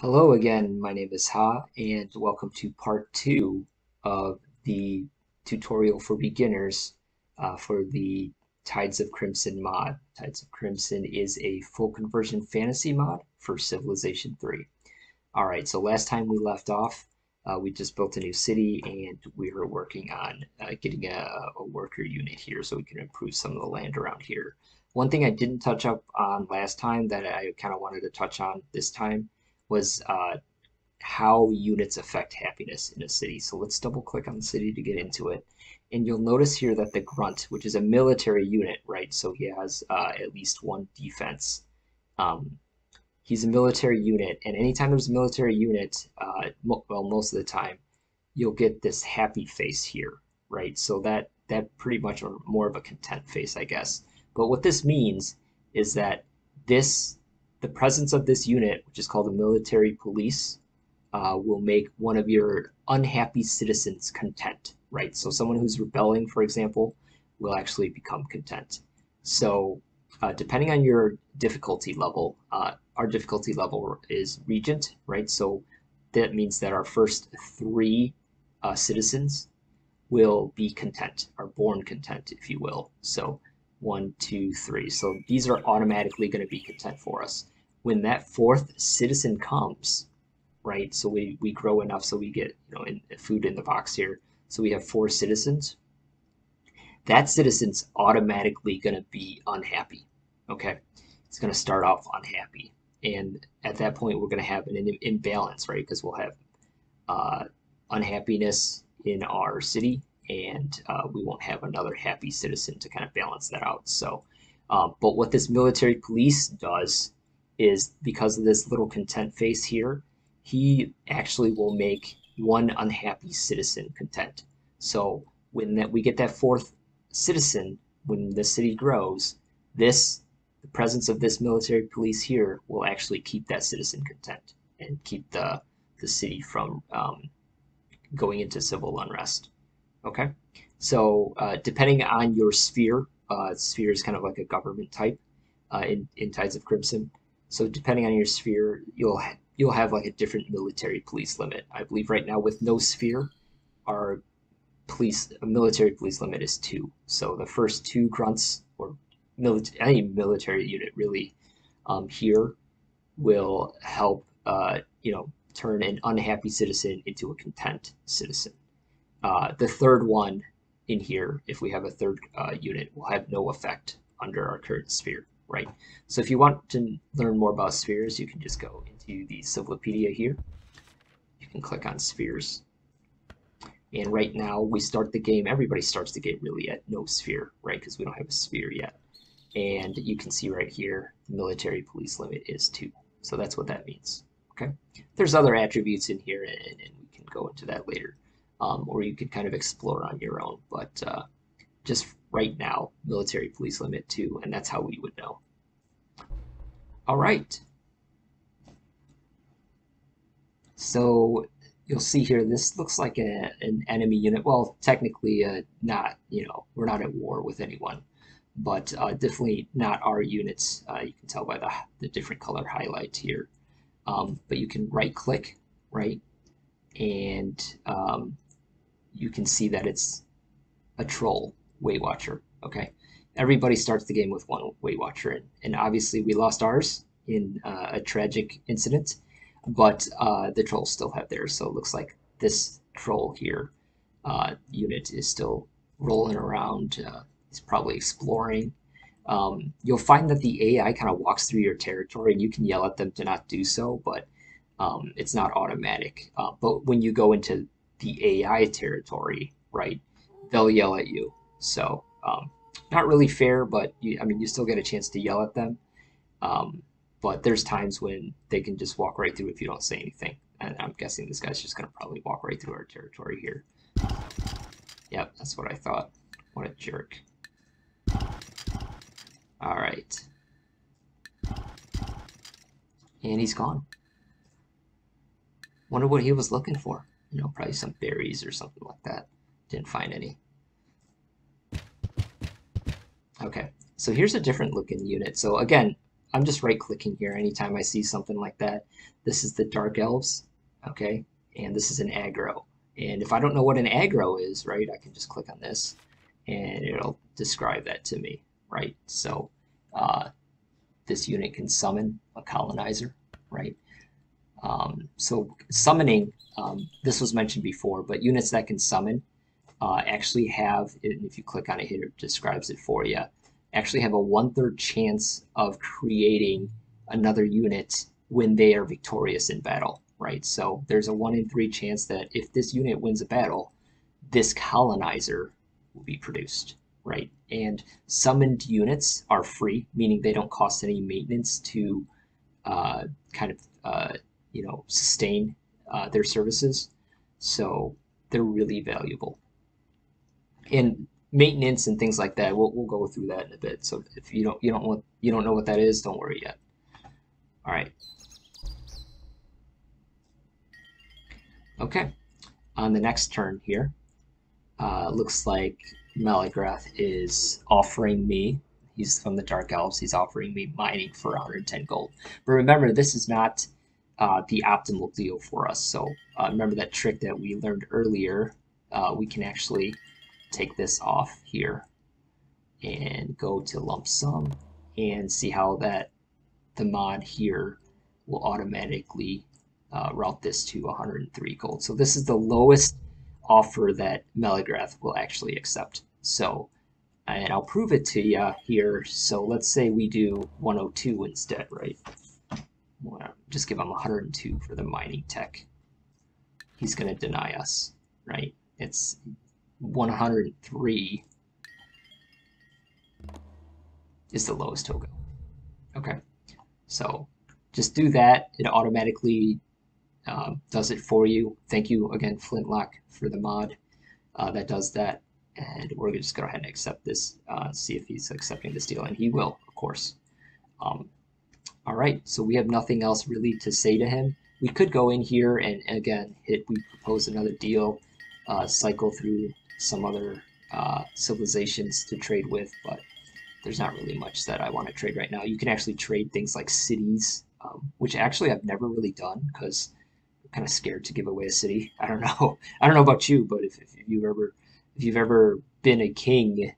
Hello again, my name is Ha, and welcome to part two of the tutorial for beginners uh, for the Tides of Crimson mod. Tides of Crimson is a full conversion fantasy mod for Civilization 3. Alright, so last time we left off, uh, we just built a new city and we were working on uh, getting a, a worker unit here so we can improve some of the land around here. One thing I didn't touch up on last time that I kind of wanted to touch on this time was uh, how units affect happiness in a city. So let's double click on the city to get into it. And you'll notice here that the grunt, which is a military unit, right? So he has uh, at least one defense. Um, he's a military unit, and anytime there's a military unit, uh, mo well, most of the time, you'll get this happy face here, right? So that that pretty much more of a content face, I guess. But what this means is that this the presence of this unit, which is called the military police, uh, will make one of your unhappy citizens content, right? So someone who's rebelling, for example, will actually become content. So uh, depending on your difficulty level, uh, our difficulty level is regent, right? So that means that our first three uh, citizens will be content, are born content, if you will. So one, two, three. So these are automatically going to be content for us. When that fourth citizen comes, right? So we, we grow enough so we get you know in, food in the box here. So we have four citizens. That citizen's automatically going to be unhappy. Okay, it's going to start off unhappy, and at that point we're going to have an imbalance, right? Because we'll have uh, unhappiness in our city and uh, we won't have another happy citizen to kind of balance that out. So, uh, but what this military police does is because of this little content face here, he actually will make one unhappy citizen content. So when that we get that fourth citizen, when the city grows, this the presence of this military police here will actually keep that citizen content and keep the the city from um, going into civil unrest. Okay, so uh, depending on your sphere, uh, sphere is kind of like a government type uh, in, in Tides of Crimson. So depending on your sphere, you'll you'll have like a different military police limit. I believe right now with no sphere, our police military police limit is two. So the first two grunts or any military unit really um, here will help uh, you know turn an unhappy citizen into a content citizen. Uh, the third one in here, if we have a third uh, unit, will have no effect under our current sphere, right? So if you want to learn more about spheres, you can just go into the Civilopedia here. You can click on spheres. And right now we start the game, everybody starts the game really at no sphere, right? Because we don't have a sphere yet. And you can see right here, the military police limit is two. So that's what that means, okay? There's other attributes in here and, and we can go into that later um, or you could kind of explore on your own. But uh, just right now, military police limit two, and that's how we would know. All right. So you'll see here, this looks like a, an enemy unit. Well, technically uh, not, you know, we're not at war with anyone, but uh, definitely not our units. Uh, you can tell by the, the different color highlight here. Um, but you can right click, right? And um, you can see that it's a troll Weight Watcher. Okay, everybody starts the game with one Weight Watcher, and, and obviously we lost ours in uh, a tragic incident, but uh, the trolls still have theirs. So it looks like this troll here uh, unit is still rolling around. Uh, probably exploring. Um, you'll find that the AI kind of walks through your territory, and you can yell at them to not do so, but um, it's not automatic. Uh, but when you go into the AI territory, right, they'll yell at you. So um, not really fair, but you, I mean, you still get a chance to yell at them. Um, but there's times when they can just walk right through if you don't say anything. And I'm guessing this guy's just going to probably walk right through our territory here. Yep, that's what I thought. What a jerk. All right. And he's gone. Wonder what he was looking for you know, probably some berries or something like that. Didn't find any. Okay, so here's a different looking unit. So again, I'm just right clicking here anytime I see something like that. This is the Dark Elves, okay? And this is an aggro. And if I don't know what an aggro is, right, I can just click on this and it'll describe that to me, right? So uh, this unit can summon a colonizer, right? Um, so summoning, um, this was mentioned before, but units that can summon uh, actually have, if you click on it here, it describes it for you, actually have a one-third chance of creating another unit when they are victorious in battle, right? So there's a one in three chance that if this unit wins a battle, this colonizer will be produced, right? And summoned units are free, meaning they don't cost any maintenance to uh, kind of, uh, you know, sustain uh, their services. So they're really valuable. And maintenance and things like that, we'll, we'll go through that in a bit. So if you don't you don't want you don't know what that is, don't worry yet. All right. Okay. On the next turn here, uh, looks like Malagrath is offering me, he's from the Dark Elves, he's offering me mining for 110 gold. But remember, this is not uh, the optimal deal for us. So uh, remember that trick that we learned earlier, uh, we can actually take this off here and go to lump sum and see how that the mod here will automatically uh, route this to 103 gold. So this is the lowest offer that Malagrath will actually accept. So, and I'll prove it to you here. So let's say we do 102 instead, right? Just give him 102 for the mining tech. He's going to deny us, right? It's 103 is the lowest token. Okay, so just do that. It automatically uh, does it for you. Thank you again, Flintlock, for the mod uh, that does that. And we're to just go ahead and accept this, uh, see if he's accepting this deal. And he will, of course. Um, all right, so we have nothing else really to say to him. We could go in here and, again, hit we propose another deal, uh, cycle through some other uh, civilizations to trade with, but there's not really much that I want to trade right now. You can actually trade things like cities, um, which actually I've never really done because I'm kind of scared to give away a city. I don't know. I don't know about you, but if, if you've ever if you've ever been a king,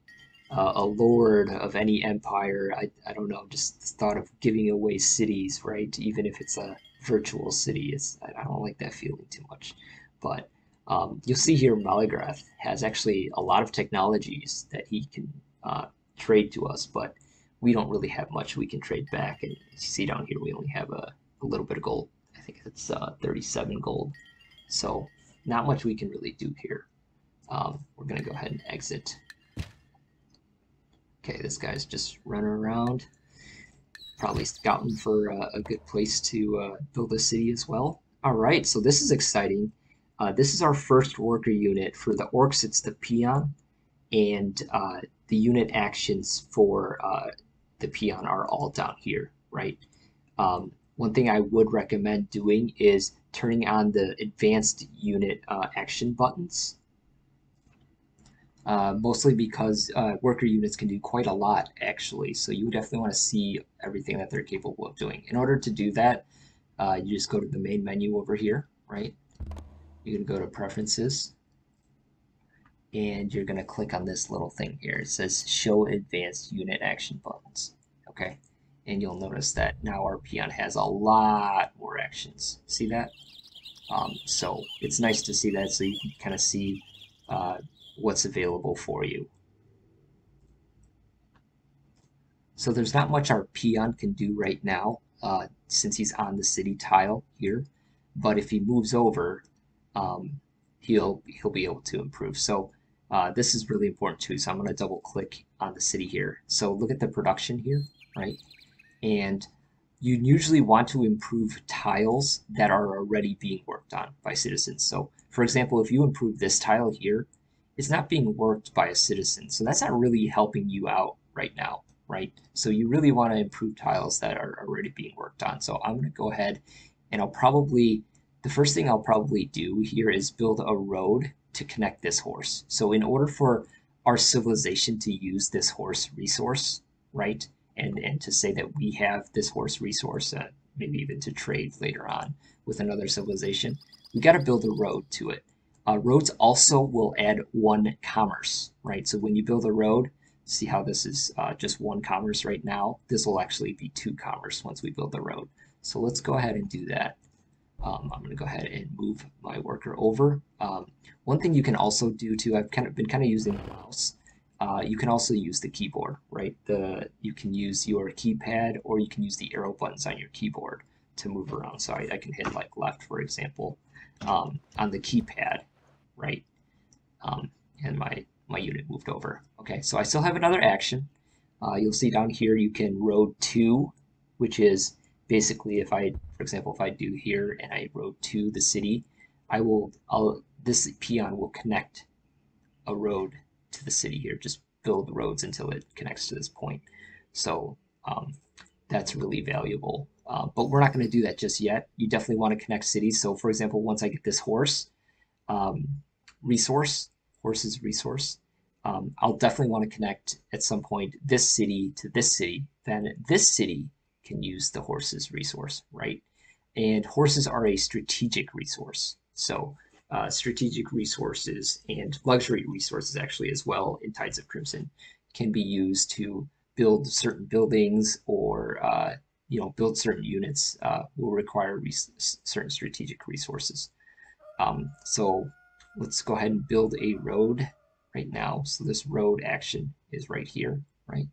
uh, a lord of any empire, I, I don't know, just the thought of giving away cities, right? Even if it's a virtual city, it's I don't like that feeling too much. But um, you'll see here Malagrath has actually a lot of technologies that he can uh, trade to us, but we don't really have much we can trade back. And you see down here, we only have a, a little bit of gold I think it's uh, 37 gold. So not much we can really do here. Um, we're going to go ahead and exit. Okay, this guy's just running around. Probably scouting for uh, a good place to uh, build a city as well. All right, so this is exciting. Uh, this is our first worker unit. For the orcs, it's the peon, and uh, the unit actions for uh, the peon are all down here, right? Um, one thing I would recommend doing is turning on the advanced unit uh, action buttons. Uh, mostly because uh, worker units can do quite a lot actually, so you definitely want to see everything that they're capable of doing. In order to do that, you just go to the main menu over here, right? You can go to preferences, and you're going to click on this little thing here. It says show advanced unit action buttons, okay? and you'll notice that now our peon has a lot more actions. See that? Um, so it's nice to see that so you can kind of see uh, what's available for you. So there's not much our peon can do right now uh, since he's on the city tile here, but if he moves over, um, he'll he'll be able to improve. So uh, this is really important too. So I'm going to double click on the city here. So look at the production here, right? and you usually want to improve tiles that are already being worked on by citizens. So for example, if you improve this tile here, it's not being worked by a citizen. So that's not really helping you out right now, right? So you really want to improve tiles that are already being worked on. So I'm going to go ahead and I'll probably, the first thing I'll probably do here is build a road to connect this horse. So in order for our civilization to use this horse resource, right, and, and to say that we have this horse resource, uh, maybe even to trade later on with another civilization, we got to build a road to it. Uh, roads also will add one commerce, right? So when you build a road, see how this is uh, just one commerce right now. This will actually be two commerce once we build the road. So let's go ahead and do that. Um, I'm going to go ahead and move my worker over. Um, one thing you can also do too, I've kind of been kind of using the mouse. Uh, you can also use the keyboard, right? The you can use your keypad or you can use the arrow buttons on your keyboard to move around. So I, I can hit like left, for example, um, on the keypad, right? Um, and my my unit moved over. Okay, so I still have another action. Uh, you'll see down here you can road to, which is basically if I, for example, if I do here and I road to the city, I will, I'll, this peon will connect a road to the city here, just build roads until it connects to this point. So um, that's really valuable. Uh, but we're not going to do that just yet. You definitely want to connect cities. So for example, once I get this horse um, resource, horses resource, um, I'll definitely want to connect at some point this city to this city. Then this city can use the horses resource, right? And horses are a strategic resource. So uh, strategic resources and luxury resources actually as well in Tides of Crimson can be used to build certain buildings or uh, you know build certain units uh, will require res certain strategic resources. Um, so let's go ahead and build a road right now. So this road action is right here, right?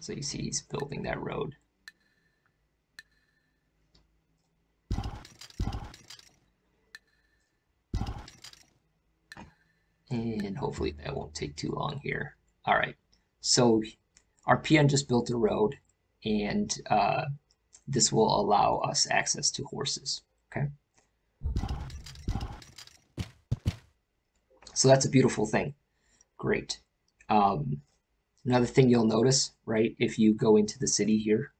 So you see he's building that road. And hopefully that won't take too long here. All right, so our peon just built a road and uh, this will allow us access to horses, okay? So that's a beautiful thing. Great. Um, Another thing you'll notice, right, if you go into the city here,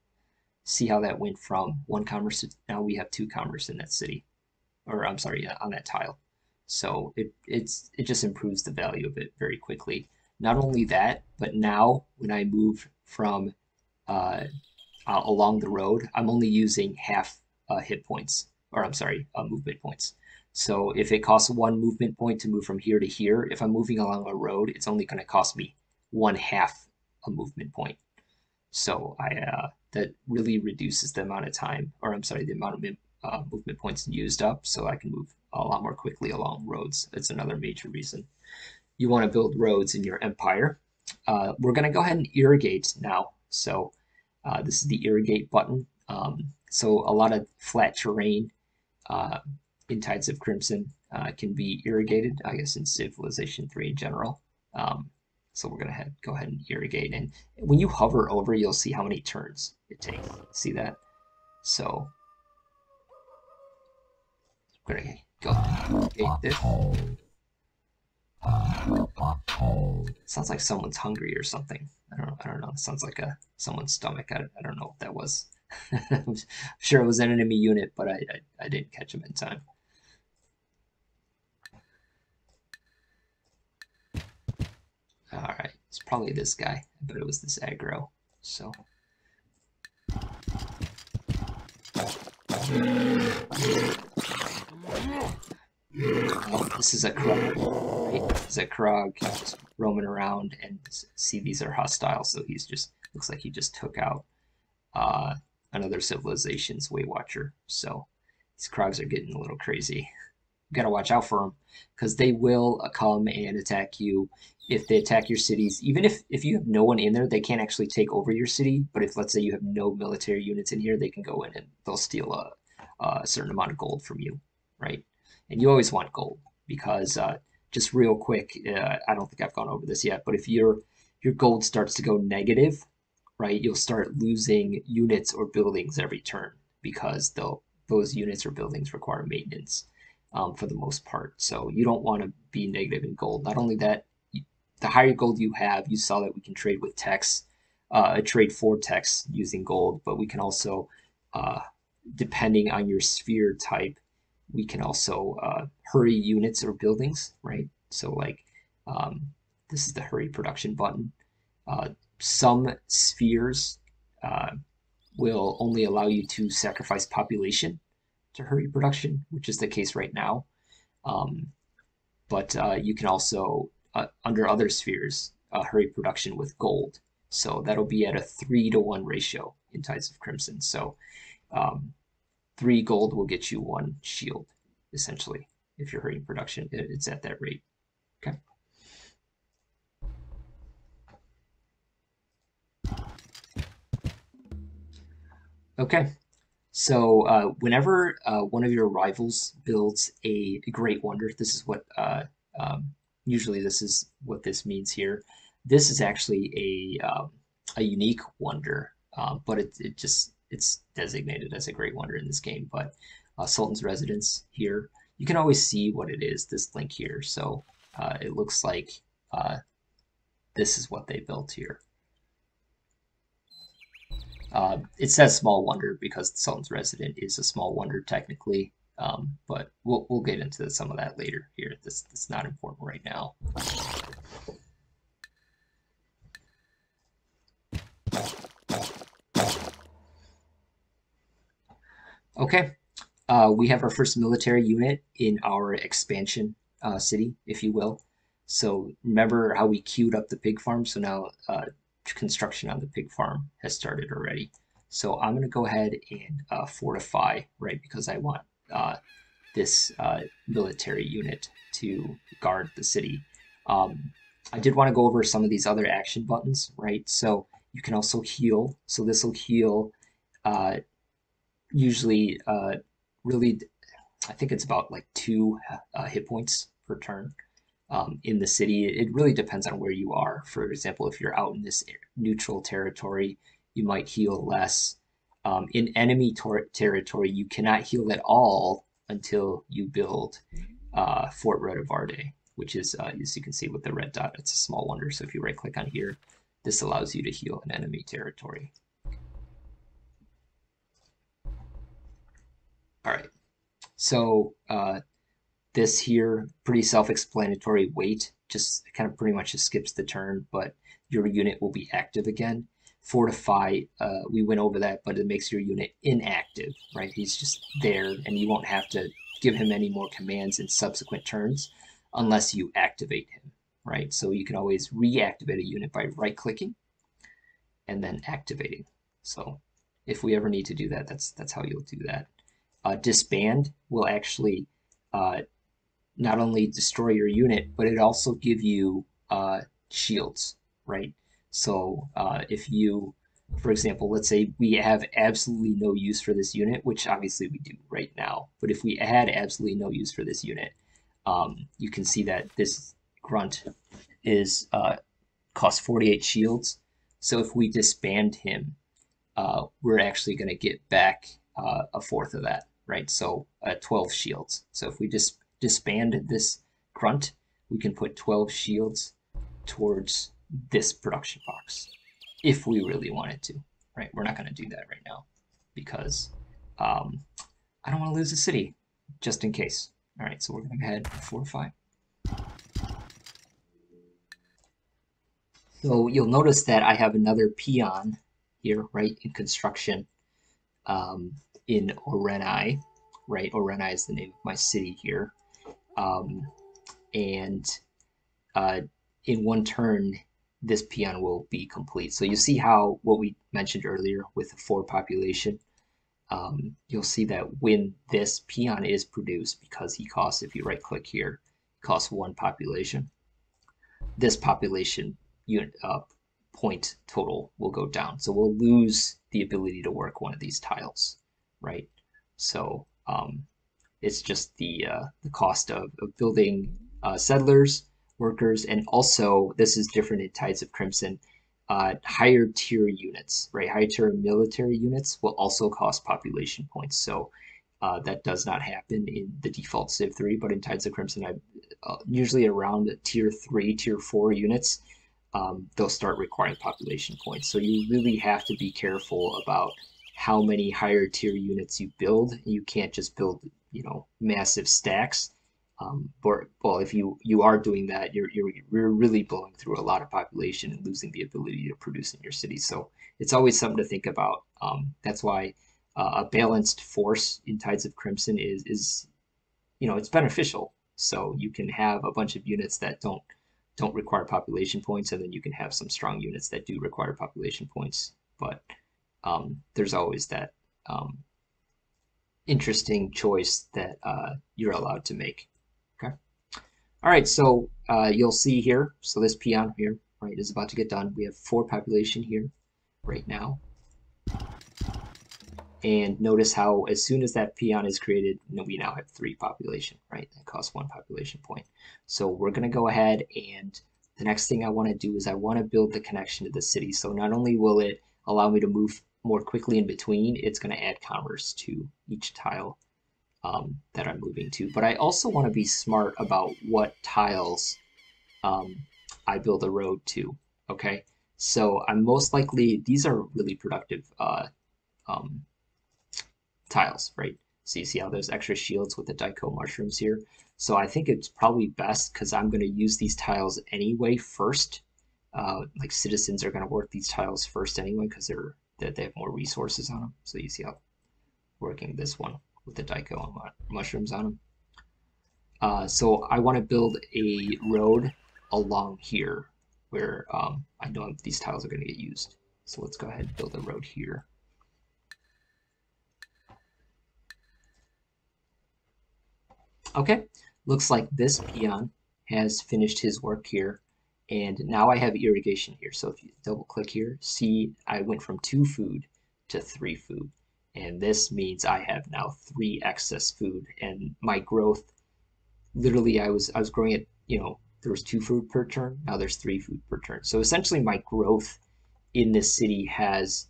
see how that went from one commerce to now we have two commerce in that city, or I'm sorry, on that tile. So it it's it just improves the value of it very quickly. Not only that, but now when I move from uh, uh, along the road, I'm only using half uh, hit points, or I'm sorry, uh, movement points. So if it costs one movement point to move from here to here, if I'm moving along a road, it's only going to cost me one half a movement point. So I uh, that really reduces the amount of time, or I'm sorry, the amount of uh, movement points used up, so I can move a lot more quickly along roads. That's another major reason. You want to build roads in your empire. Uh, we're going to go ahead and irrigate now. So uh, this is the irrigate button. Um, so a lot of flat terrain uh, in Tides of Crimson uh, can be irrigated, I guess in Civilization 3 in general. Um, so we're going to go ahead and irrigate. And when you hover over, you'll see how many turns it takes. See that? So going go irrigate this. sounds like someone's hungry or something. I don't, I don't know. It sounds like a someone's stomach. I, I don't know what that was. I'm sure it was an enemy unit, but I, I, I didn't catch him in time. Alright, it's probably this guy. I bet it was this aggro. So. This is a Krog, right? This is a Krog just roaming around and see these are hostile, so he's just, looks like he just took out uh, another civilization's Weight Watcher. So these Krogs are getting a little crazy. You gotta watch out for them because they will come and attack you if they attack your cities, even if, if you have no one in there, they can't actually take over your city. But if, let's say, you have no military units in here, they can go in and they'll steal a, a certain amount of gold from you, right? And you always want gold because, uh, just real quick, uh, I don't think I've gone over this yet, but if your your gold starts to go negative, right, you'll start losing units or buildings every turn because those units or buildings require maintenance um, for the most part. So you don't want to be negative in gold. Not only that, the higher gold you have, you saw that we can trade with techs, uh, trade for techs using gold, but we can also, uh, depending on your sphere type, we can also uh, hurry units or buildings, right? So like um, this is the hurry production button. Uh, some spheres uh, will only allow you to sacrifice population to hurry production, which is the case right now. Um, but uh, you can also, uh, under other spheres, uh, hurry production with gold. So that'll be at a three to one ratio in Tides of Crimson. So um, three gold will get you one shield, essentially. If you're hurting production, it's at that rate. Okay. Okay, so uh, whenever uh, one of your rivals builds a great wonder, this is what uh, um, usually this is what this means here. This is actually a um, a unique wonder, uh, but it, it just it's designated as a great wonder in this game. But uh, Sultan's Residence here, you can always see what it is. This link here, so uh, it looks like this is what they built here. Uh, it says small wonder because Sultan's resident is a small wonder technically, um, but we'll, we'll get into some of that later here. This, this is not important right now. Okay, uh, we have our first military unit in our expansion uh, city, if you will. So remember how we queued up the pig farm? So now uh, construction on the pig farm has started already. So I'm going to go ahead and uh, fortify, right, because I want uh, this uh, military unit to guard the city. Um, I did want to go over some of these other action buttons, right? So you can also heal. So this will heal usually uh, really, I think it's about like two uh, hit points per turn um, in the city. It really depends on where you are. For example, if you're out in this neutral territory, you might heal less. Um, in enemy ter territory, you cannot heal at all until you build uh, Fort Redivarde, which is, uh, as you can see with the red dot, it's a small wonder. So if you right click on here, this allows you to heal an enemy territory. All right, so uh, this here, pretty self-explanatory. Wait, just kind of pretty much just skips the turn, but your unit will be active again. Fortify, uh, we went over that, but it makes your unit inactive, right? He's just there, and you won't have to give him any more commands in subsequent turns unless you activate him, right? So you can always reactivate a unit by right-clicking and then activating. So if we ever need to do that, that's that's how you'll do that. Uh, disband will actually uh, not only destroy your unit, but it also give you uh, shields, right? So uh, if you, for example, let's say we have absolutely no use for this unit, which obviously we do right now, but if we had absolutely no use for this unit, um, you can see that this grunt is uh, cost 48 shields. So if we disband him, uh, we're actually going to get back uh, a fourth of that, right? So uh, 12 shields. So if we just disband this grunt, we can put 12 shields towards this production box if we really wanted to, right? We're not going to do that right now because um, I don't want to lose the city just in case. All right, so we're going to go ahead and fortify. So you'll notice that I have another peon here, right, in construction um, in Orenai, right? Orenai is the name of my city here. Um, and uh, in one turn, this peon will be complete. So you see how what we mentioned earlier with the four population, um, you'll see that when this peon is produced, because he costs, if you right click here, costs one population, this population unit uh, point total will go down. So we'll lose the ability to work one of these tiles, right? So um, it's just the uh, the cost of, of building uh, settlers, workers, and also this is different in Tides of Crimson. Uh, higher tier units, right? Higher tier military units will also cost population points. So uh, that does not happen in the default Civ 3, but in Tides of Crimson, I uh, usually around tier 3, tier 4 units, um, they'll start requiring population points. So you really have to be careful about how many higher tier units you build. You can't just build you know massive stacks Um, or, well, if you you are doing that, you're, you're you're really blowing through a lot of population and losing the ability to produce in your city. So it's always something to think about. Um, that's why uh, a balanced force in Tides of Crimson is is you know it's beneficial. So you can have a bunch of units that don't don't require population points, and then you can have some strong units that do require population points. But um, there's always that um, interesting choice that uh, you're allowed to make. Okay. All right, so uh, you'll see here, so this peon here, right, is about to get done. We have four population here right now. And notice how as soon as that peon is created, we now have three population, right? That costs one population point. So we're going to go ahead and the next thing I want to do is I want to build the connection to the city. So not only will it allow me to move more quickly in between, it's going to add commerce to each tile um, that I'm moving to. But I also want to be smart about what tiles um, I build a road to, okay? So I'm most likely, these are really productive uh, um, tiles, right? So you see how there's extra shields with the Daiko mushrooms here. So I think it's probably best because I'm going to use these tiles anyway first. Uh, like citizens are going to work these tiles first anyway because they're that they have more resources on them. So you see how working this one with the Daiko mushrooms on them. Uh, so I want to build a road along here where um, I know these tiles are going to get used. So let's go ahead and build a road here. Okay, looks like this peon has finished his work here. And now I have irrigation here. So if you double click here, see I went from two food to three food. And this means I have now three excess food. And my growth, literally I was I was growing it, you know, there was two food per turn. Now there's three food per turn. So essentially my growth in this city has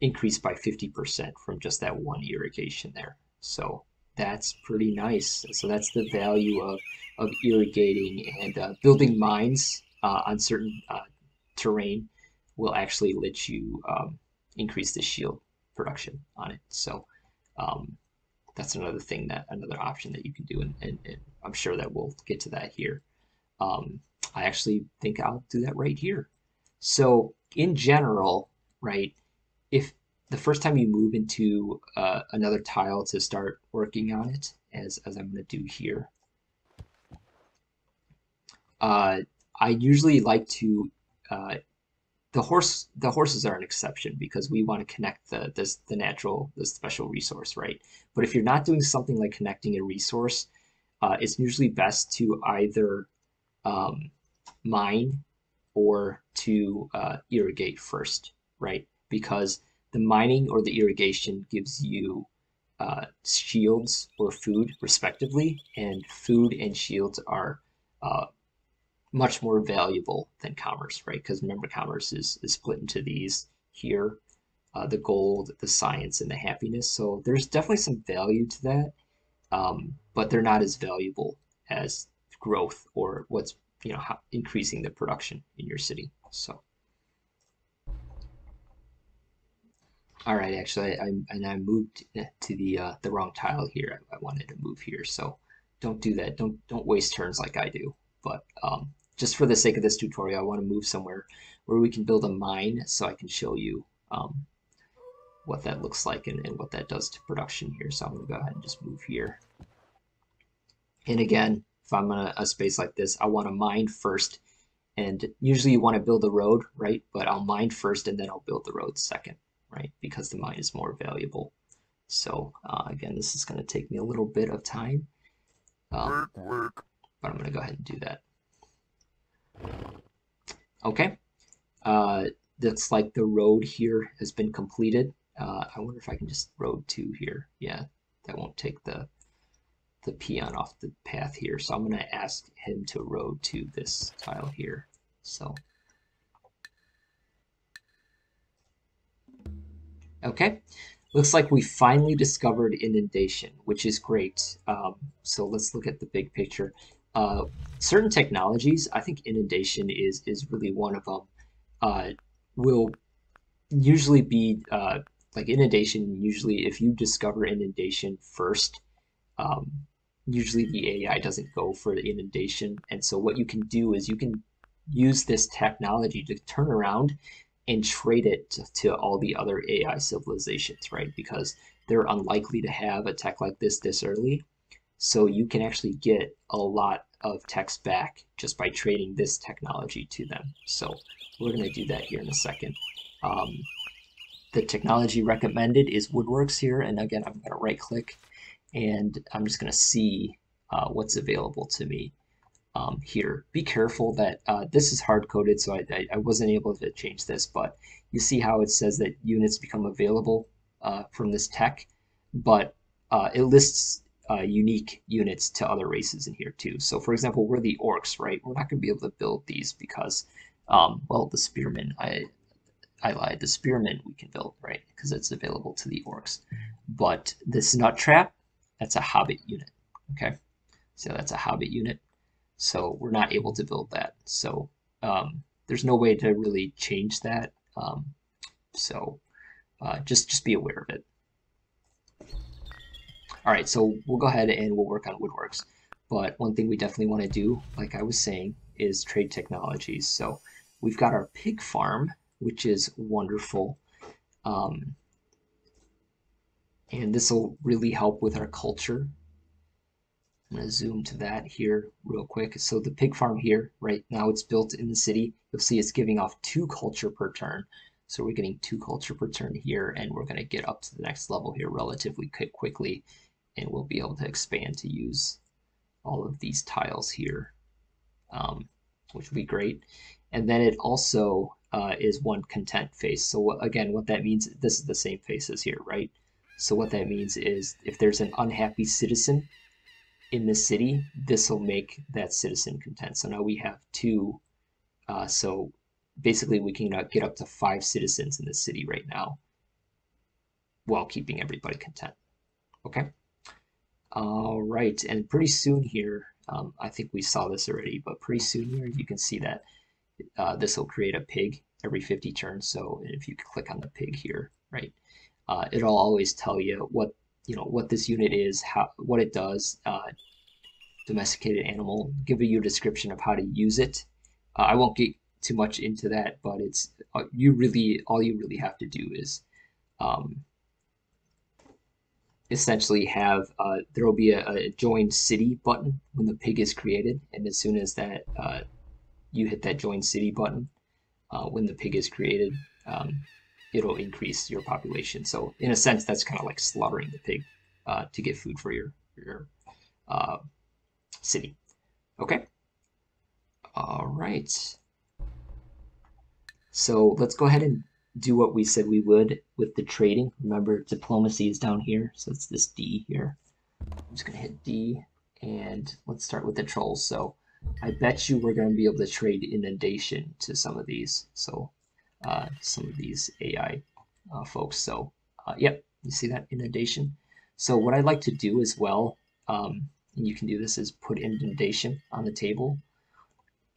increased by 50% from just that one irrigation there. So that's pretty nice. So that's the value of, of irrigating and uh, building mines uh, on certain uh, terrain will actually let you um, increase the shield production on it. So um, that's another thing that another option that you can do, and, and, and I'm sure that we'll get to that here. Um, I actually think I'll do that right here. So in general, right, if the first time you move into uh, another tile to start working on it, as, as I'm going to do here, uh, I usually like to uh, the horse the horses are an exception because we want to connect the this the natural the special resource right? But if you're not doing something like connecting a resource uh, it's usually best to either um, mine or to uh, irrigate first right? Because the mining or the irrigation gives you uh, shields or food respectively and food and shields are uh, much more valuable than commerce, right? Because remember, commerce is, is split into these here, uh, the gold, the science, and the happiness. So there's definitely some value to that, um, but they're not as valuable as growth or what's you know increasing the production in your city. So. All right, actually, I, I and I moved to the uh, the wrong tile here. I, I wanted to move here, so don't do that. Don't don't waste turns like I do. But um, just for the sake of this tutorial, I want to move somewhere where we can build a mine so I can show you um, what that looks like and, and what that does to production here. So I'm going to go ahead and just move here. And again, if I'm in a, a space like this, I want to mine first. And usually you want to build a road, right? But I'll mine first and then I'll build the road second, right? Because the mine is more valuable. So uh, again, this is going to take me a little bit of time. Um, but I'm going to go ahead and do that. Okay, uh, looks like the road here has been completed. Uh, I wonder if I can just road to here. Yeah, that won't take the the peon off the path here. So I'm going to ask him to road to this tile here. So, okay, looks like we finally discovered inundation, which is great. Um, so let's look at the big picture. Uh, certain technologies, I think inundation is is really one of them. Uh, will usually be uh, like inundation. Usually, if you discover inundation first, um, usually the AI doesn't go for the inundation. And so what you can do is you can use this technology to turn around and trade it to, to all the other AI civilizations, right? Because they're unlikely to have a tech like this this early. So you can actually get a lot of techs back just by trading this technology to them. So we're going to do that here in a second. Um, the technology recommended is Woodworks here. And again, I'm going to right click and I'm just going to see uh, what's available to me um, here. Be careful that uh, this is hard coded, so I, I, I, wasn't able to change this, but you see how it says that units become available uh, from this tech, but uh, it lists uh, unique units to other races in here too. So for example, we're the orcs, right? We're not going to be able to build these because, um, well, the spearmen, I, I lied, the spearmen we can build, right? Because it's available to the orcs. But this nut trap, that's a hobbit unit, okay? So that's a hobbit unit. So we're not able to build that. So um, there's no way to really change that. Um, so uh, just, just be aware of it. All right, so we'll go ahead and we'll work on woodworks. But one thing we definitely want to do, like I was saying, is trade technologies. So we've got our pig farm, which is wonderful. Um, and this will really help with our culture. I'm going to zoom to that here real quick. So the pig farm here, right now it's built in the city. You'll see it's giving off two culture per turn. So we're getting two culture per turn here, and we're going to get up to the next level here relatively quickly, and we'll be able to expand to use all of these tiles here, um, which would be great. And then it also uh, is one content face. So what, again, what that means, this is the same faces here, right? So what that means is if there's an unhappy citizen in the city, this will make that citizen content. So now we have two. Uh, so basically we can get up to five citizens in the city right now while keeping everybody content. Okay. All right. And pretty soon here, um, I think we saw this already, but pretty soon here, you can see that uh, this will create a pig every 50 turns. So if you click on the pig here, right, uh, it'll always tell you what you know what this unit is, how what it does. Uh, domesticated animal. Give you a description of how to use it. Uh, I won't get too much into that, but it's uh, you really all you really have to do is um, essentially have uh, there will be a, a, join city button when the pig is created, and as soon as that uh, you hit that join city button uh, when the pig is created, um, it'll increase your population. So in a sense, that's kind of like slaughtering the pig uh, to get food for your your uh, city. Okay. All right. So let's go ahead and do what we said we would with the trading. Remember, diplomacy is down here, so it's this D here. I'm just gonna hit D, and let's start with the trolls. So I bet you we're gonna be able to trade inundation to some of these. So uh, some of these AI uh, folks. So, uh, yep, you see that inundation. So what I'd like to do as well, um, and you can do this, is put inundation on the table.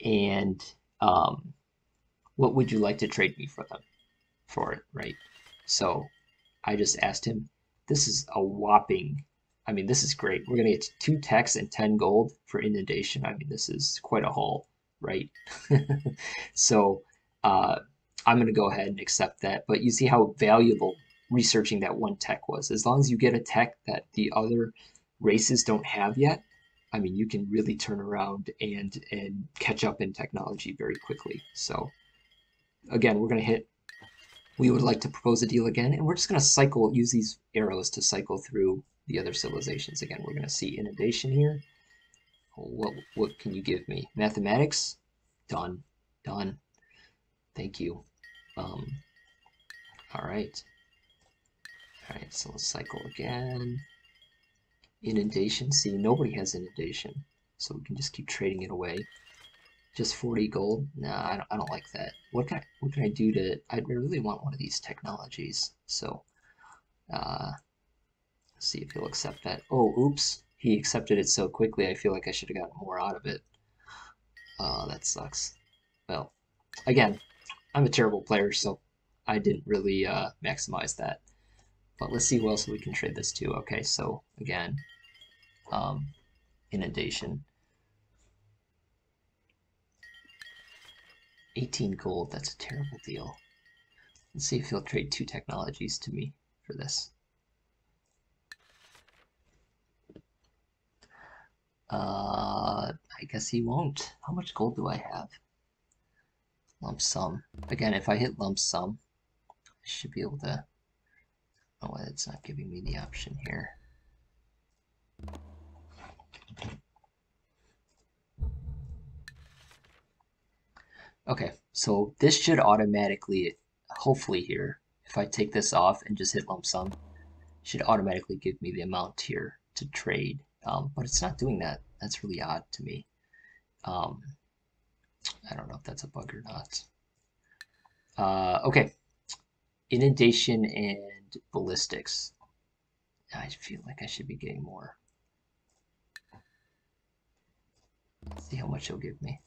And um, what would you like to trade me for them? For it, right? So I just asked him, this is a whopping, I mean, this is great. We're going to get two techs and 10 gold for inundation. I mean, this is quite a haul, right? so uh, I'm going to go ahead and accept that. But you see how valuable researching that one tech was. As long as you get a tech that the other races don't have yet, I mean, you can really turn around and and catch up in technology very quickly. So again, we're going to hit. We would like to propose a deal again, and we're just going to cycle, use these arrows to cycle through the other civilizations. Again, we're going to see inundation here. What what can you give me? Mathematics, done, done. Thank you. Um, all right. All right, so let's cycle again. Inundation. See, nobody has inundation, so we can just keep trading it away. Just 40 gold? Nah, I don't, I don't like that. What can I, what can I do to... I really want one of these technologies, so... Uh, see if he'll accept that. Oh, oops. He accepted it so quickly, I feel like I should have gotten more out of it. Uh, that sucks. Well, again, I'm a terrible player, so I didn't really uh, maximize that. But let's see who else we can trade this to. Okay, so again, um, inundation. 18 gold, that's a terrible deal. Let's see if he'll trade two technologies to me for this. Uh, I guess he won't. How much gold do I have? Lump sum. Again, if I hit lump sum, I should be able to... Oh, it's not giving me the option here. Okay, so this should automatically, hopefully here, if I take this off and just hit lump sum, should automatically give me the amount here to trade. Um, but it's not doing that. That's really odd to me. Um, I don't know if that's a bug or not. Uh, okay, inundation and ballistics. I feel like I should be getting more. Let's see how much he'll give me.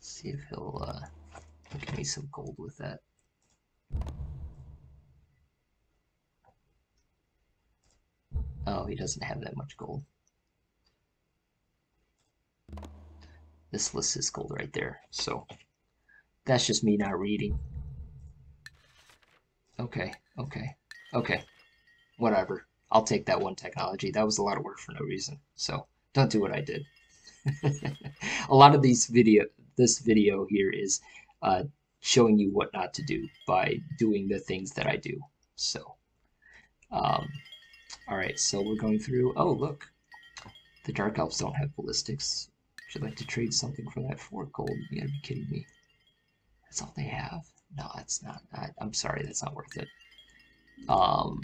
Let's see if he'll uh, give me some gold with that. Oh, he doesn't have that much gold. This list is gold right there. So that's just me not reading. Okay, okay, okay. Whatever. I'll take that one technology. That was a lot of work for no reason. So don't do what I did. a lot of these video, this video here is uh, showing you what not to do by doing the things that I do. So, um, all right, so we're going through. Oh, look, the Dark Elves don't have ballistics. You like to trade something for that four gold? You gotta be kidding me. That's all they have. No, that's not. I, am sorry, that's not worth it. Um.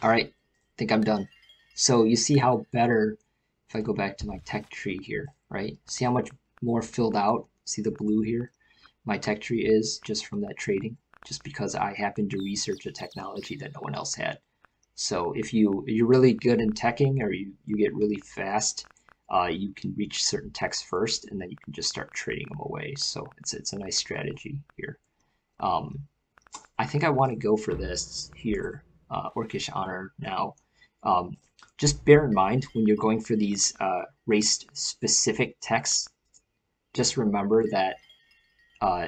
All right, I think I'm done. So you see how better, if I go back to my tech tree here, right? See how much more filled out? See the blue here? My tech tree is just from that trading, just because I happened to research a technology that no one else had. So if you you're really good in teching or you, you get really fast, uh, you can reach certain techs first and then you can just start trading them away. So it's it's a nice strategy here. Um, I think I want to go for this here, uh, Orcish Honor now. Um, just bear in mind when you're going for these uh, race specific texts, just remember that uh,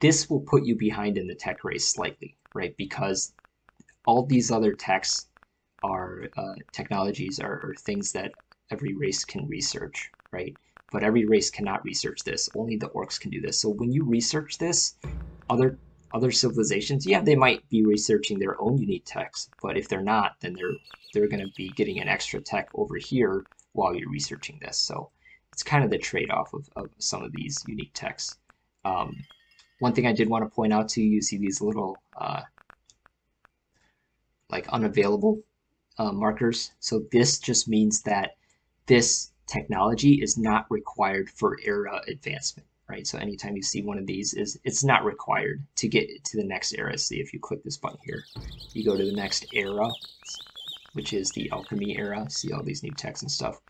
this will put you behind in the tech race slightly, right? Because all these other techs are uh, technologies are, are things that every race can research, right? But every race cannot research this. Only the orcs can do this. So when you research this, other other civilizations, yeah, they might be researching their own unique techs, but if they're not, then they're they're going to be getting an extra tech over here while you're researching this. So it's kind of the trade-off of, of some of these unique techs. Um, one thing I did want to point out to you, you see these little uh, like unavailable uh, markers. So this just means that this technology is not required for era advancement, right? So anytime you see one of these, is it's not required to get to the next era. See if you click this button here, you go to the next era, which is the alchemy era. See all these new techs and stuff.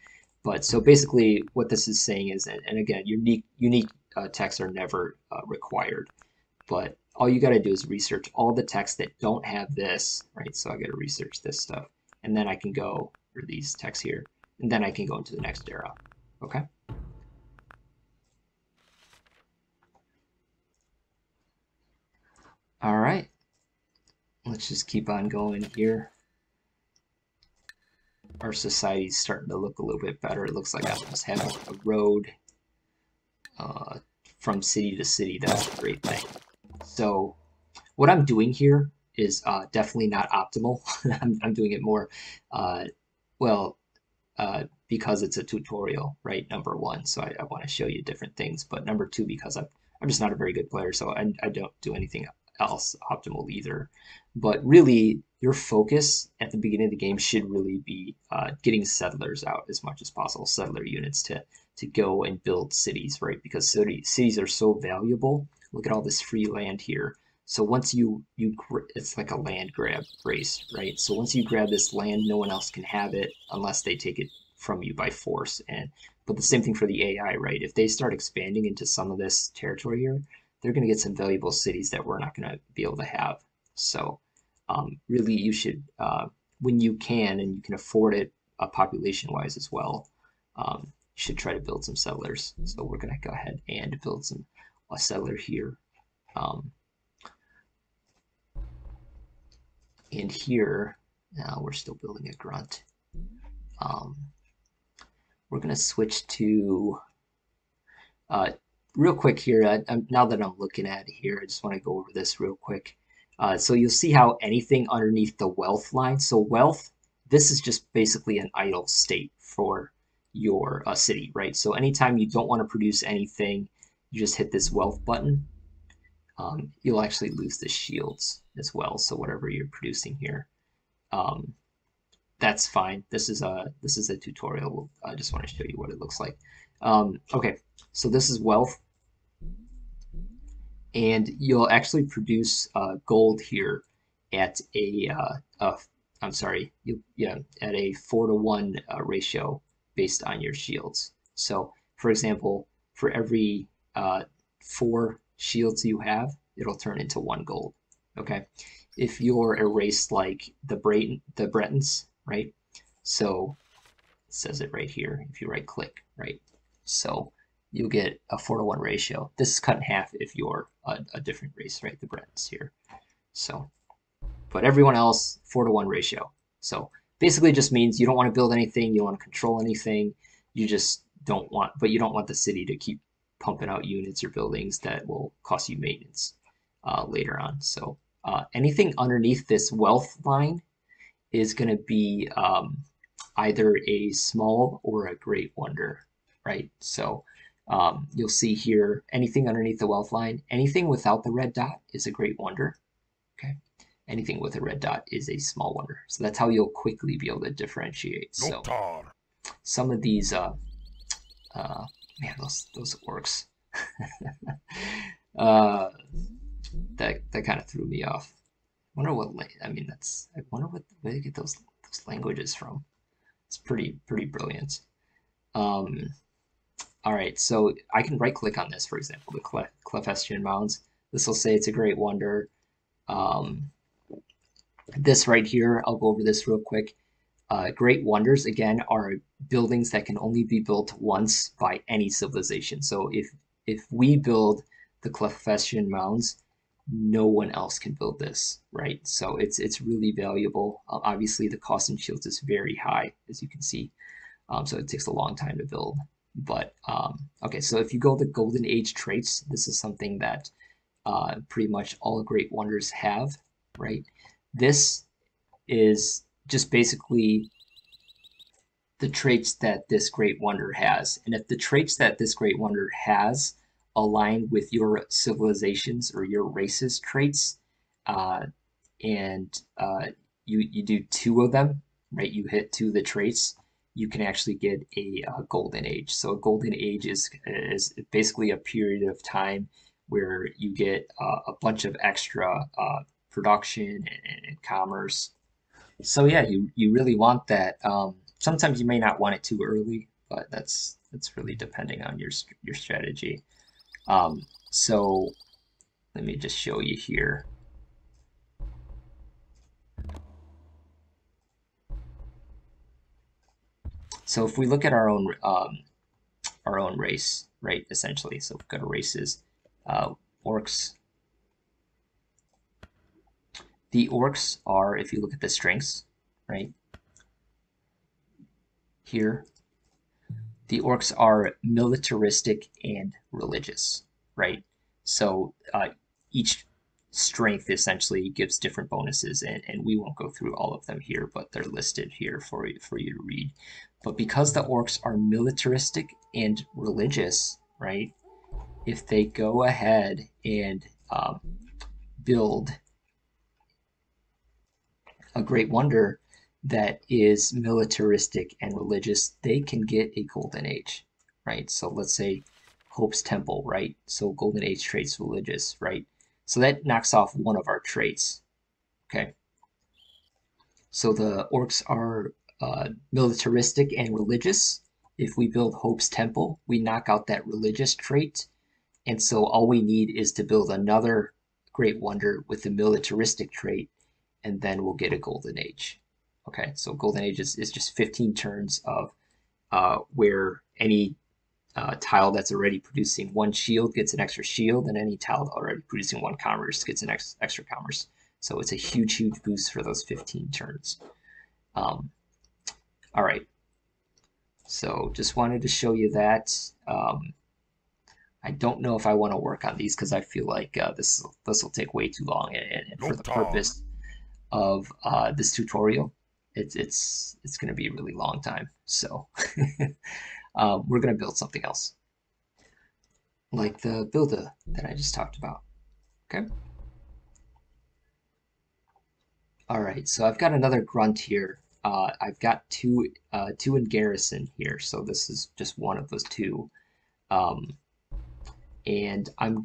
But so basically, what this is saying is, and again, unique unique uh, techs are never uh, required, but all you got to do is research all the texts that don't have this, right? So I got to research this stuff. And then I can go, or these texts here, and then I can go into the next era, okay? All right, let's just keep on going here. Our society's starting to look a little bit better. It looks like I almost have a road uh, from city to city. That's a great thing. So what I'm doing here is uh, definitely not optimal. I'm, I'm, doing it more, uh, well, uh, because it's a tutorial, right? Number one, so I, I want to show you different things. But number two, because I'm, I'm just not a very good player, so I, I don't do anything else optimal either. But really, your focus at the beginning of the game should really be uh, getting settlers out as much as possible, settler units to to go and build cities, right? Because city, cities are so valuable look at all this free land here. So once you, you it's like a land grab race, right? So once you grab this land, no one else can have it unless they take it from you by force. And But the same thing for the AI, right? If they start expanding into some of this territory here, they're going to get some valuable cities that we're not going to be able to have. So um, really you should, uh, when you can and you can afford it uh, population-wise as well, um, you should try to build some settlers. So we're going to go ahead and build some a settler here. Um, and here, now we're still building a grunt. Um, we're going to switch to, uh, real quick here, now that I'm looking at it here, I just want to go over this real quick. Uh, so you'll see how anything underneath the wealth line, so wealth, this is just basically an idle state for your uh, city, right? So anytime you don't want to produce anything, you just hit this wealth button. Um, you'll actually lose the shields as well. So whatever you're producing here, um, that's fine. This is a this is a tutorial. I just want to show you what it looks like. Um, okay, so this is wealth, and you'll actually produce uh, gold here at a, uh, a I'm sorry, you yeah at a four to one uh, ratio based on your shields. So, for example, for every uh, four shields you have, it'll turn into one gold. Okay, if you're a race like the Breton, the Bretons, right? So it says it right here. If you right click, right? So you'll get a four to one ratio. This is cut in half if you're a, a different race, right? The Bretons here. So, but everyone else four to one ratio. So basically, just means you don't want to build anything, you don't want to control anything. You just don't want, but you don't want the city to keep pumping out units or buildings that will cost you maintenance uh, later on. So uh, anything underneath this wealth line is going to be um, either a small or a great wonder, right? So um, you'll see here anything underneath the wealth line, anything without the red dot is a great wonder. Okay, anything with a red dot is a small wonder. So that's how you'll quickly be able to differentiate. So some of these, uh, uh, man, those those orcs. uh, that that kind of threw me off. I wonder what I mean. That's I wonder what where they get those those languages from. It's pretty pretty brilliant. Um, all right, so I can right click on this, for example, the Cle Clefestian Mounds. This will say it's a great wonder. Um, this right here, I'll go over this real quick. Uh, great wonders, again, are buildings that can only be built once by any civilization. So if if we build the Clefestian Mounds, no one else can build this, right? So it's it's really valuable. Uh, obviously, the cost in shields is very high, as you can see. Um, so it takes a long time to build. But um, okay, so if you go the Golden Age traits, this is something that uh, pretty much all Great Wonders have, right? This is just basically the traits that this Great Wonder has. And if the traits that this Great Wonder has align with your civilizations or your race's traits, uh, and uh, you you do two of them, right? You hit two of the traits, you can actually get a, a golden age. So a golden age is is basically a period of time where you get uh, a bunch of extra uh, production and, and, commerce. So yeah, you you really want that. Um, sometimes you may not want it too early, but that's that's really depending on your your strategy. Um, so let me just show you here. So if we look at our own um, our own race, right, essentially, so got a races, uh, orcs. The orcs are, if you look at the strengths, right, here, the orcs are militaristic and religious, right? So uh, each strength essentially gives different bonuses, and, and we won't go through all of them here, but they're listed here for, for you to read. But because the orcs are militaristic and religious, right? If they go ahead and um, build a great wonder, that is militaristic and religious, they can get a golden age, right? So let's say Hope's Temple, right? So golden age traits religious, right? So that knocks off one of our traits, okay? So the orcs are uh, militaristic and religious. If we build Hope's Temple, we knock out that religious trait. And so all we need is to build another great wonder with the militaristic trait and then we'll get a golden age. Okay, so golden age is, is just 15 turns of uh, where any uh, tile that's already producing one shield gets an extra shield, and any tile already producing one commerce gets an ex extra commerce. So it's a huge, huge boost for those 15 turns. Um, all right. So just wanted to show you that. Um, I don't know if I want to work on these because I feel like uh, this this will take way too long. And, and for the purpose of uh, this tutorial, it's it's it's going to be a really long time. So um, we're going to build something else, like the builder that I just talked about. Okay. All right, so I've got another grunt here. Uh, I've got two uh, two in garrison here, so this is just one of those two. Um, and I'm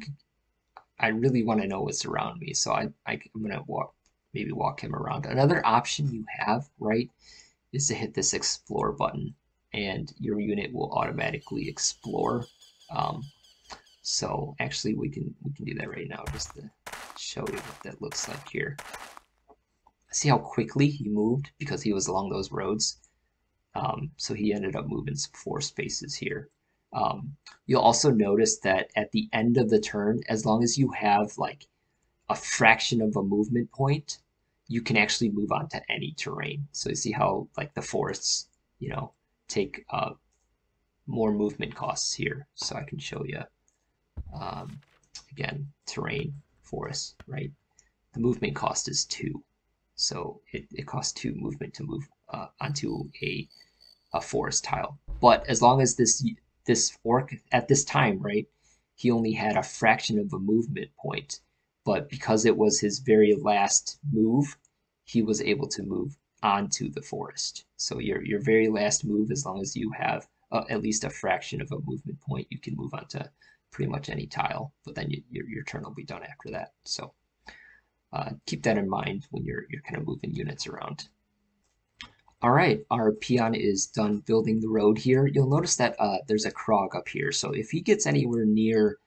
I really want to know what's around me, so I, I I'm gonna walk maybe walk him around. Another option you have, right, is to hit this explore button, and your unit will automatically explore. Um, so actually, we can we can do that right now just to show you what that looks like here. See how quickly he moved because he was along those roads. Um, so he ended up moving four spaces here. Um, you'll also notice that at the end of the turn, as long as you have like a fraction of a movement point, you can actually move on to any terrain. So you see how like the forests, you know, take uh, more movement costs here. So I can show you, um, again, terrain, forest, right? The movement cost is two. So it, it costs two movement to move uh, onto a, a forest tile. But as long as this this orc at this time, right, he only had a fraction of a movement point. But because it was his very last move, he was able to move onto the forest. So your your very last move, as long as you have uh, at least a fraction of a movement point, you can move onto pretty much any tile. But then you, your your turn will be done after that. So uh, keep that in mind when you're, you're kind of moving units around. All right, our peon is done building the road here. You'll notice that uh, there's a Krog up here. So if he gets anywhere near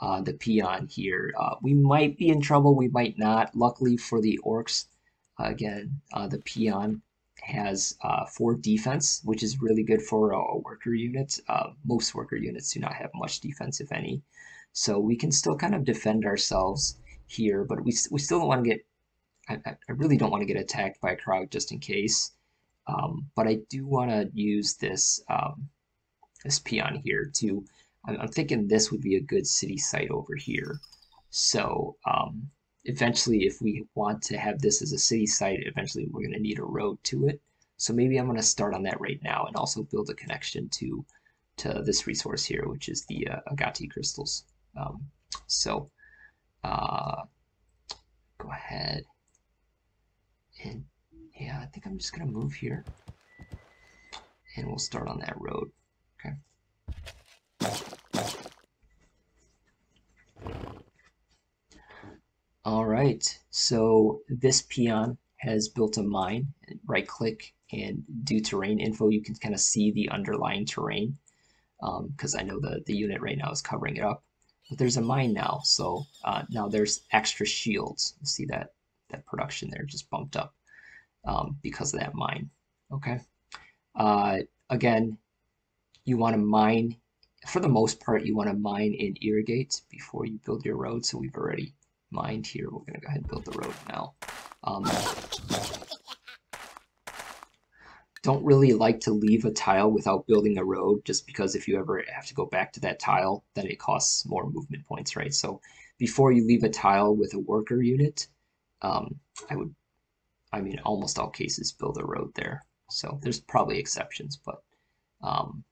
uh, the peon here, uh, we might be in trouble, we might not. Luckily for the orcs, again, uh, the peon has uh, four defense, which is really good for a, worker unit. Uh, most worker units do not have much defense, if any. So we can still kind of defend ourselves here, but we, we still don't want to get, I, I really don't want to get attacked by a Krog just in case. Um, but I do want to use this, um, this peon here to, I'm, I'm, thinking this would be a good city site over here. So um, eventually, if we want to have this as a city site, eventually we're going to need a road to it. So maybe I'm going to start on that right now and also build a connection to to this resource here, which is the uh, Agati crystals. Um, so uh, go ahead and yeah, I think I'm just gonna move here and we'll start on that road. Okay. All right, so this peon has built a mine. Right click and do terrain info. You can kind of see the underlying terrain because um, I know the, the unit right now is covering it up. But there's a mine now, so uh, now there's extra shields. You see that that production there just bumped up um, because of that mine. Okay. Uh, again, you want to mine. For the most part, you want to mine and irrigate before you build your road. So we've already mined here. We're to go ahead and build the road now. Um, don't really like to leave a tile without building a road just because if you ever have to go back to that tile, then it costs more movement points, right? So before you leave a tile with a worker unit, um, I would, I mean, almost all cases build a road there. So there's probably exceptions, but um,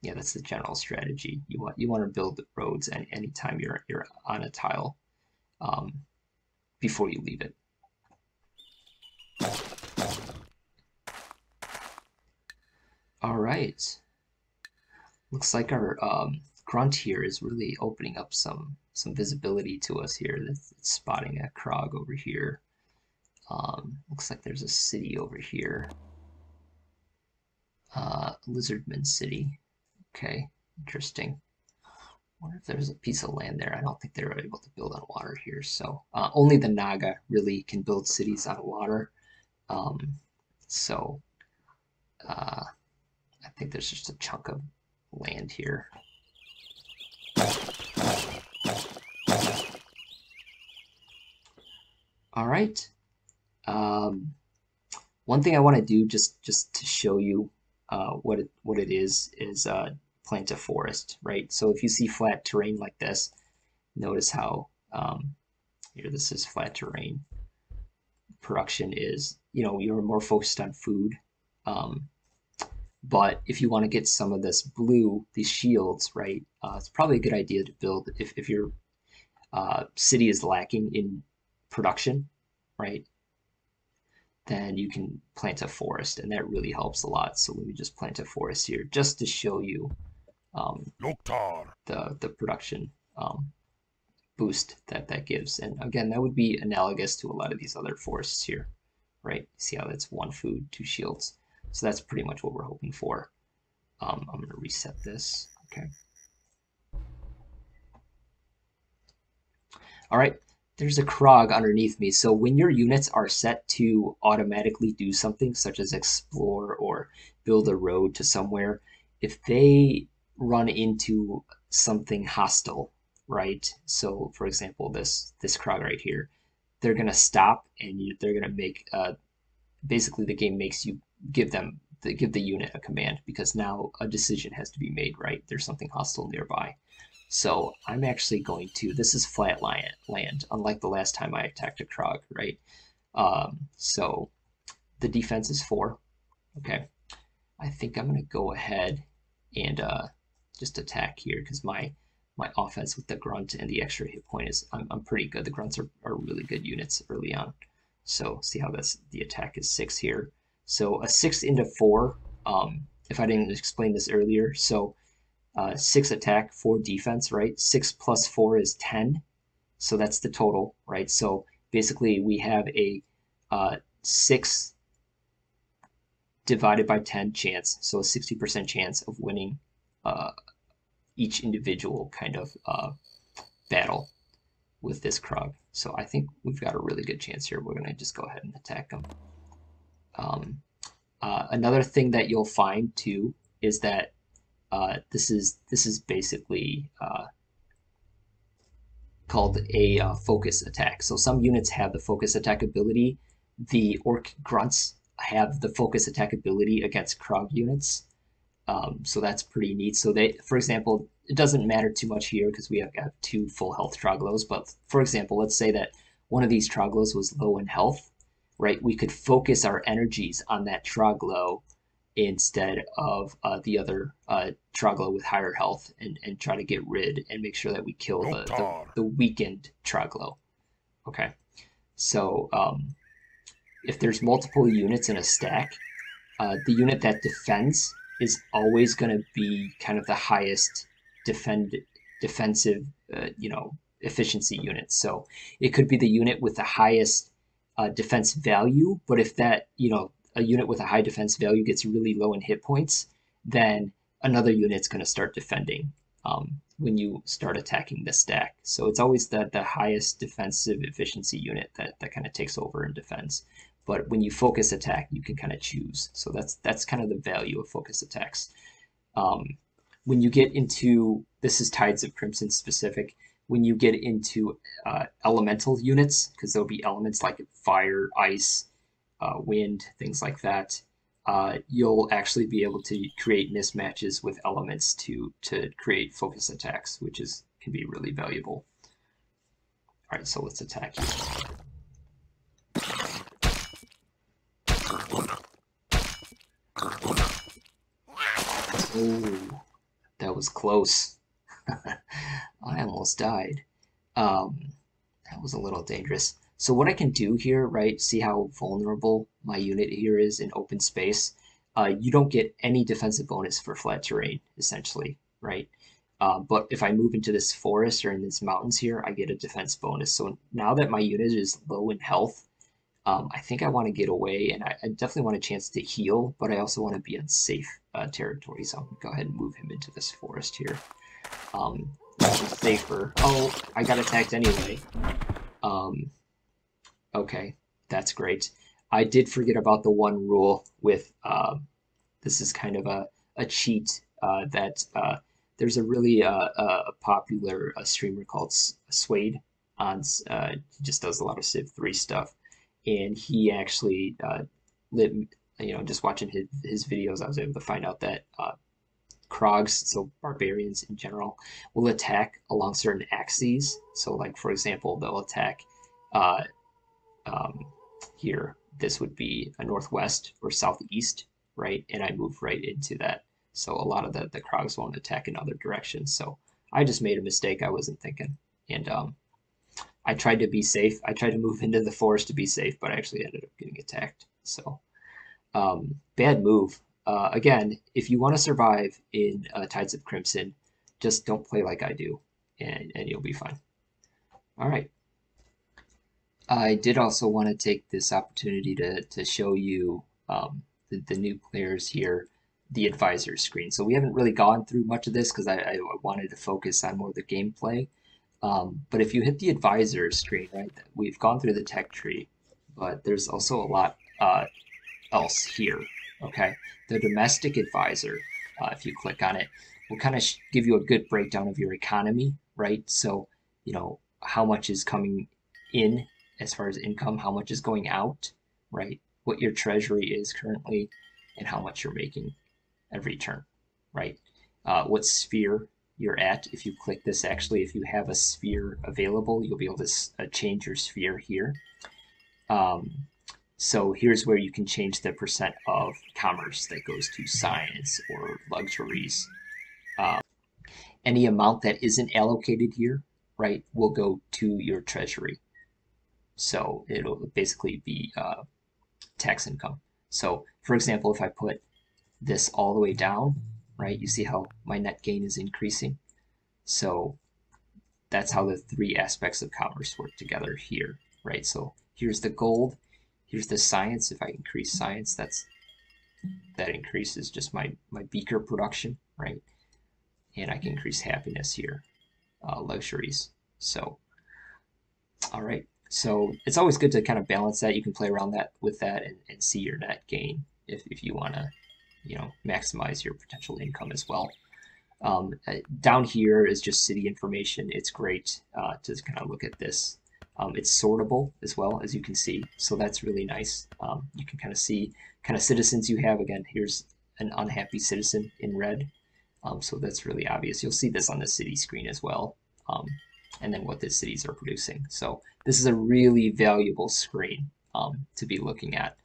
yeah, that's the general strategy. You want you want to build roads any anytime you're you're on a tile um, before you leave it. All right. Looks like our um, grunt here is really opening up some some visibility to us here. It's, spotting a Krog over here. Um, looks like there's a city over here. Uh, Lizardman City. Okay, interesting. Wonder if there's a piece of land there. I don't think they were able to build on water here. So uh, only the Naga really can build cities on water. Um, so uh, I think there's just a chunk of land here. All right. Um, one thing I want to do just just to show you uh, what it what it is is uh, plant a forest, right? So if you see flat terrain like this, notice how um, here this is flat terrain. Production is you know you're more focused on food, um, but if you want to get some of this blue, these shields, right? Uh, it's probably a good idea to build if if your uh, city is lacking in production, right? then you can plant a forest, and that really helps a lot. So let me just plant a forest here, just to show you um, the the production um, boost that that gives. And again, that would be analogous to a lot of these other forests here, right? See how that's one food, two shields. So that's pretty much what we're hoping for. Um, I'm going to reset this. Okay. All right, there's a Krog underneath me. So when your units are set to automatically do something such as explore or build a road to somewhere, if they run into something hostile, right? So for example, this this Krog right here, they're gonna stop and you, they're gonna make uh, basically the game makes you give them the, give the unit a command because now a decision has to be made, right? There's something hostile nearby. So I'm actually going to, this is flat land, land unlike the last time I attacked a Krog, right? Um, so the defense is four, okay? I think I'm gonna go ahead and uh, just attack here because my my offense with the grunt and the extra hit point is I'm, I'm pretty good. The grunts are, are really good units early on. So see how that's the attack is six here. So a six into four, um, if I didn't explain this earlier, so uh, six attack, four defense, right? Six plus four is 10. So that's the total, right? So basically we have a uh, six divided by 10 chance. So a 60% chance of winning uh, each individual kind of uh, battle with this Krog. So I think we've got a really good chance here. We're going to just go ahead and attack them. Um, uh, another thing that you'll find too is that uh, this is this is basically uh, called a uh, focus attack. So some units have the focus attack ability. The Orc Grunts have the focus attack ability against Krog units. Um, so that's pretty neat. So they, for example, it doesn't matter too much here because we have, have two full health Troglos. But for example, let's say that one of these Troglos was low in health, right? We could focus our energies on that Troglo instead of uh, the other uh, Troglo with higher health and, and try to get rid and make sure that we kill the, the, the weakened Troglo. Okay, so um, if there's multiple units in a stack, uh, the unit that defends is always going to be kind of the highest defend defensive, uh, you know, efficiency unit. So it could be the unit with the highest uh, defense value, but if that, you know, a unit with a high defense value gets really low in hit points, then another unit's going to start defending um, when you start attacking the stack. So it's always the, the highest defensive efficiency unit that, that kind of takes over and defends. But when you focus attack, you can kind of choose. So that's that's kind of the value of focus attacks. Um, when you get into this is Tides of Crimson specific. When you get into uh, elemental units, because there'll be elements like fire, ice, uh, wind, things like that, uh, you'll actually be able to create mismatches with elements to to create focus attacks, which is can be really valuable. All right, so let's attack here. Oh, that was close. I almost died. Um, that was a little dangerous. So what I can do here, right, see how vulnerable my unit here is in open space. Uh, you don't get any defensive bonus for flat terrain, essentially, right? Uh, but if I move into this forest or in these mountains here, I get a defense bonus. So now that my unit is low in health, um, I think I want to get away, and I, I, definitely want a chance to heal, but I also want to be on safe uh, territory. So to go ahead and move him into this forest here. Um, safer. Oh, I got attacked anyway. Um, okay, that's great. I did forget about the one rule with, uh, this is kind of a, a cheat uh, that uh, there's a really uh, a popular uh, streamer called Suede on, uh, he just does a lot of Civ 3 stuff. And he actually, lit, you know, just watching his, his videos, I was able to find out that Krogs, so barbarians in general, will attack along certain axes. So, like for example, they'll attack uh, um, here. This would be a northwest or southeast, right? And I move right into that. So a lot of the the Krogs won't attack in other directions. So I just made a mistake. I wasn't thinking, and um, I tried to be safe. I tried to move into the forest to be safe, but I actually ended up getting attacked. So um, bad move uh, again, if you want to survive in uh, Tides of Crimson, just don't play like I do, and, and you'll be fine. All right. I did also want to take this opportunity to, to show you um, the, the new players here, the advisor screen. So we haven't really gone through much of this because I, I, wanted to focus on more of the gameplay. Um, but if you hit the advisor screen, right, we've gone through the tech tree, but there's also a lot uh, else here. Okay, the domestic advisor, uh, if you click on it, will kind of give you a good breakdown of your economy, right? So, you know, how much is coming in as far as income, how much is going out, right? What your treasury is currently, and how much you're making every turn, right? Uh, what sphere you're at. If you click this, actually, if you have a sphere available, you'll be able to uh, change your sphere here. Um, so here's where you can change the percent of commerce that goes to science or luxuries. Um, any amount that isn't allocated here, right, will go to your treasury. So it'll basically be uh, tax income. So for example, if I put this all the way down, right, you see how my net gain is increasing. So that's how the three aspects of commerce work together here, right? So here's the gold Here's the science. If I increase science, that's that increases just my, my beaker production, right? And I can increase happiness here, uh, luxuries. So, all right. So it's always good to kind of balance that. You can play around that with that and, and see your net gain if, if you want to, you know, maximize your potential income as well. Um, uh, down here is just city information. It's great uh, to kind of look at this um, it's sortable as well, as you can see. So that's really nice. Um, you can kind of see kind of citizens you have. Again, here's an unhappy citizen in red. Um, so that's really obvious. You'll see this on the city screen as well. Um, and then what the cities are producing. So this is a really valuable screen um, to be looking at.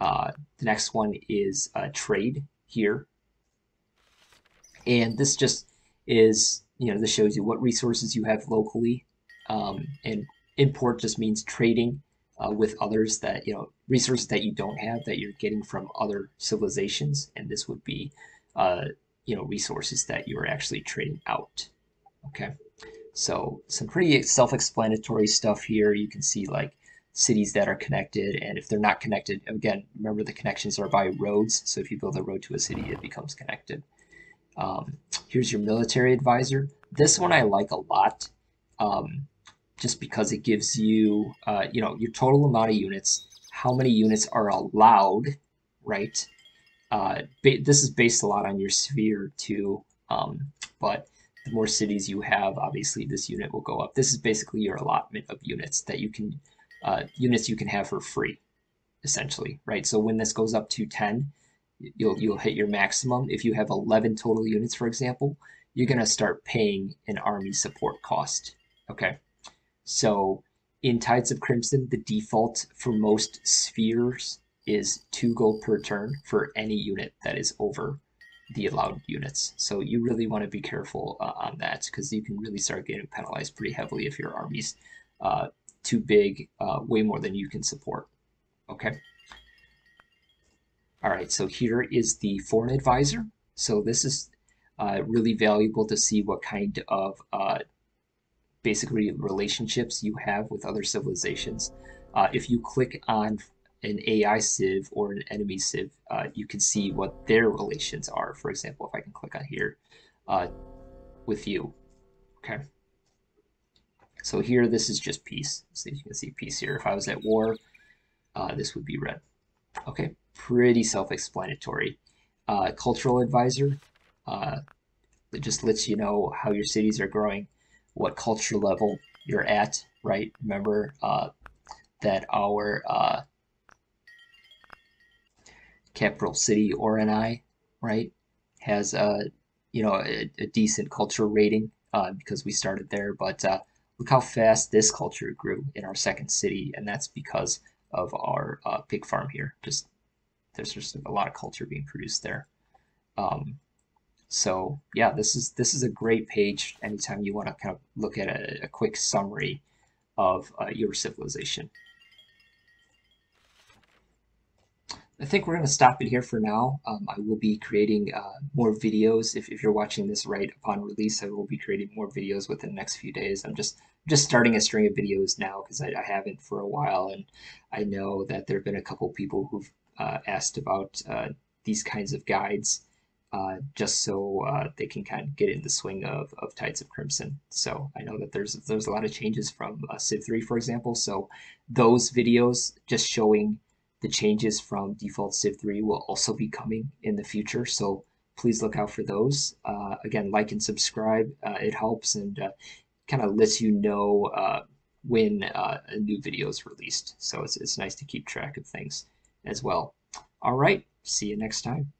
Uh, the next one is uh, trade here. And this just is, you know, this shows you what resources you have locally um, and import just means trading uh, with others that you know resources that you don't have that you're getting from other civilizations. And this would be uh, you know resources that you're actually trading out. Okay. So some pretty self-explanatory stuff here. You can see like cities that are connected. And if they're not connected again remember the connections are by roads. So if you build a road to a city it becomes connected. Um, here's your military advisor. This one I like a lot. Um, just because it gives you, uh, you know, your total amount of units, how many units are allowed, right? Uh, this is based a lot on your sphere too, um, but the more cities you have, obviously this unit will go up. This is basically your allotment of units that you can, uh, units you can have for free, essentially, right? So when this goes up to 10, you'll, you'll hit your maximum. If you have 11 total units, for example, you're going to start paying an army support cost, okay? So in Tides of Crimson, the default for most spheres is two gold per turn for any unit that is over the allowed units. So you really want to be careful uh, on that because you can really start getting penalized pretty heavily if your army's uh, too big, uh, way more than you can support. Okay. All right, so here is the foreign advisor. So this is uh, really valuable to see what kind of uh, basically relationships you have with other civilizations. Uh, if you click on an AI civ or an enemy civ, uh, you can see what their relations are. For example, if I can click on here uh, with you, Okay. So here, this is just peace. So you can see peace here. If I was at war, uh, this would be red. Okay, pretty self-explanatory. Uh, cultural advisor, uh, it just lets you know how your cities are growing, what culture level you're at, right? Remember uh, that our uh, capital city, Oroni, right, has a you know a, a decent culture rating uh, because we started there. But uh, look how fast this culture grew in our second city, and that's because of our uh, pig farm here. Just there's just a lot of culture being produced there. Um, so yeah, this is this is a great page anytime you want to kind of look at a, a quick summary of uh, your civilization. I think we're going to stop it here for now. Um, I will be creating uh, more videos. If, if you're watching this right upon release, I will be creating more videos within the next few days. I'm just just starting a string of videos now because I, I, haven't for a while, and I know that there have been a couple people who've uh, asked about uh, these kinds of guides uh, just so uh, they can kind of get in the swing of, of Tides of Crimson. So I know that there's there's a lot of changes from uh, Civ 3, for example. So those videos just showing the changes from default Civ 3 will also be coming in the future. So please look out for those. Uh, again, like and subscribe. Uh, it helps and uh, kind of lets you know when a new video is released. So it's, it's nice to keep track of things as well. All right, see you next time.